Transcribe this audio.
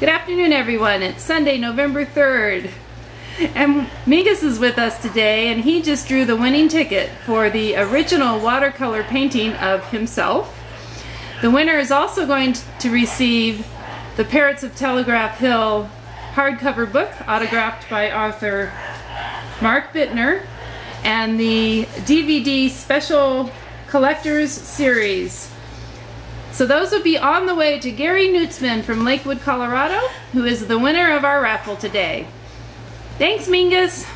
Good afternoon, everyone. It's Sunday, November 3rd. And Mingus is with us today, and he just drew the winning ticket for the original watercolor painting of himself. The winner is also going to receive the Parrots of Telegraph Hill hardcover book autographed by author Mark Bittner and the DVD Special Collectors Series so those would be on the way to Gary Newtzman from Lakewood, Colorado, who is the winner of our raffle today. Thanks, Mingus.